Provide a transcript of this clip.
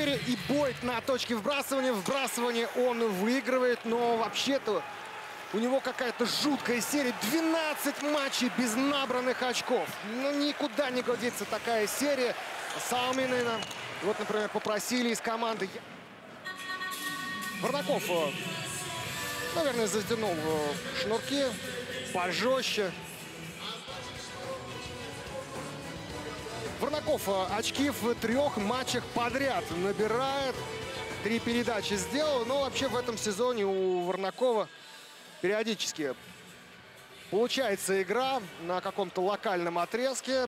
теперь и Бойт на точке вбрасывания. Вбрасывание он выигрывает, но вообще-то у него какая-то жуткая серия. 12 матчей без набранных очков. Ну, никуда не годится такая серия. Салминина. Вот, например, попросили из команды. Варнаков, э, наверное, затянул шнурки пожестче. Варнаков э, очки в трех матчах подряд набирает. Три передачи сделал. Но вообще в этом сезоне у Варнакова периодически получается игра на каком-то локальном отрезке.